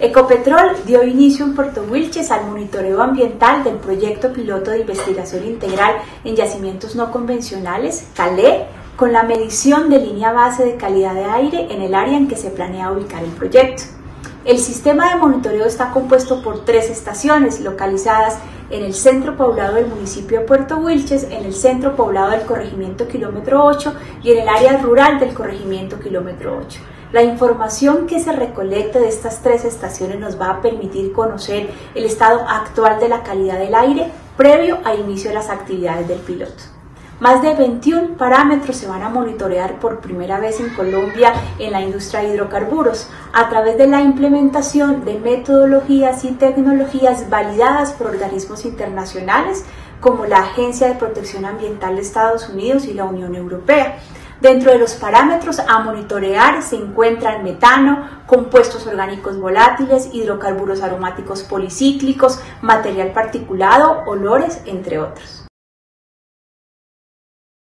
Ecopetrol dio inicio en Puerto Wilches al monitoreo ambiental del proyecto piloto de investigación integral en yacimientos no convencionales, CALE, con la medición de línea base de calidad de aire en el área en que se planea ubicar el proyecto. El sistema de monitoreo está compuesto por tres estaciones localizadas en el centro poblado del municipio de Puerto Wilches, en el centro poblado del corregimiento kilómetro 8 y en el área rural del corregimiento kilómetro 8. La información que se recolecte de estas tres estaciones nos va a permitir conocer el estado actual de la calidad del aire previo al inicio de las actividades del piloto. Más de 21 parámetros se van a monitorear por primera vez en Colombia en la industria de hidrocarburos a través de la implementación de metodologías y tecnologías validadas por organismos internacionales como la Agencia de Protección Ambiental de Estados Unidos y la Unión Europea. Dentro de los parámetros a monitorear se encuentran metano, compuestos orgánicos volátiles, hidrocarburos aromáticos policíclicos, material particulado, olores, entre otros.